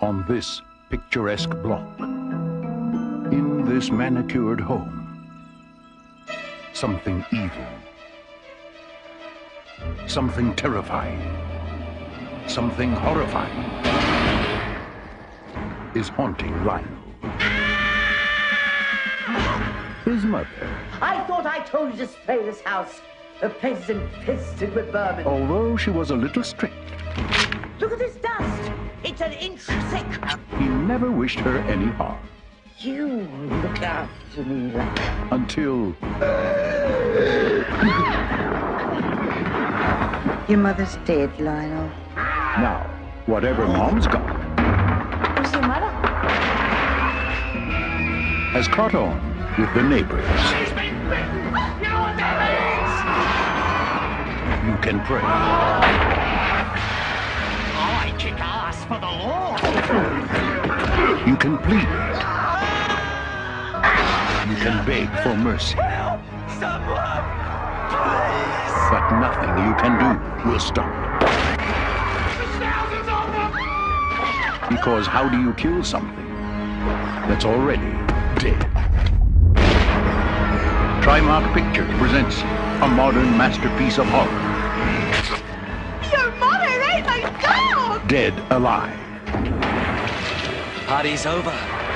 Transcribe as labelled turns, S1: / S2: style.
S1: on this picturesque block, in this manicured home, something evil, something terrifying, something horrifying is haunting Lionel. His mother,
S2: I thought I told you to spray this house. The place is infested with vermin.
S1: although she was a little strict,
S2: Look at this dust. It's an inch thick.
S1: he never wished her any harm
S2: You look after me like
S1: until
S2: Your mother's dead, Lionel.
S1: now, whatever mom's got
S2: Who's your mother?
S1: has caught on with the neighbors.
S3: She's been bitten! You know what that means?
S1: You can pray.
S3: I kick ass for the law!
S1: You can plead. You can beg for mercy.
S3: Help! Someone! Please!
S1: But nothing you can do will stop.
S3: There's thousands of them!
S1: Because how do you kill something that's already dead? Trimark Pictures presents a modern masterpiece of horror, Dead Alive.
S4: Party's over.